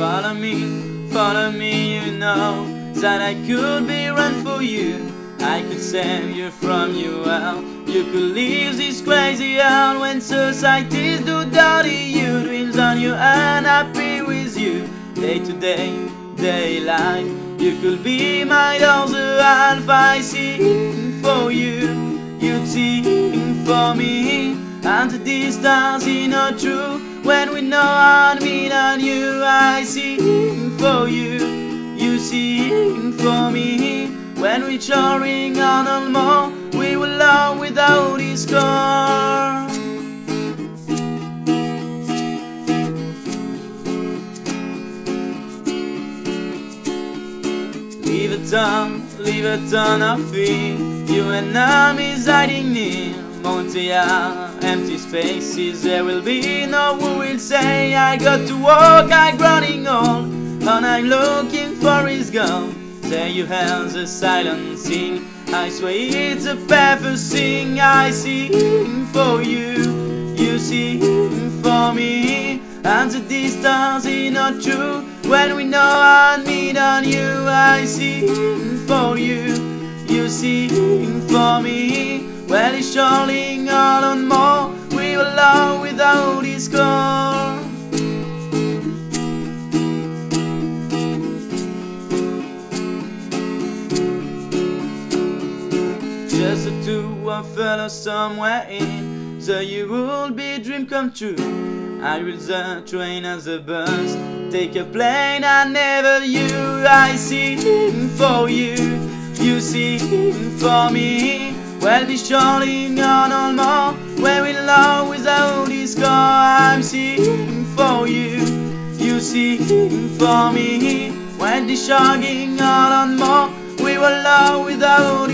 follow me, follow me, you know that I could be run for you. I could save you from your hell. You could leave this crazy hell when societies do dirty you. Dreams on you and happy with you. Day to day, daylight. You could be my daughter half I for you. You sing for me. And the distance is not true. When we know I mean on you, I sing for you. You sing for me. When we're charring on and more, we will love without discord. Leave a ton, leave a ton of fear. You and I is hiding near Montea, empty spaces. There will be no who will say I got to walk, I growing old, and I'm looking for his goal. Say you have the silencing. I swear it's a perfect thing I sing for you, you sing for me. And the distance is not true. When we know I need on you, I sing for you, you sing for me. Well, it's surely all on more. Just the two of fellows somewhere in the you will be dream come true. I will the train and the bus, take a plane and never you. I sing for you, you sing for me. Well, be surely on all more when we love without discord. I'm singing for you, you sing for me. The shogging on and more, we will love without.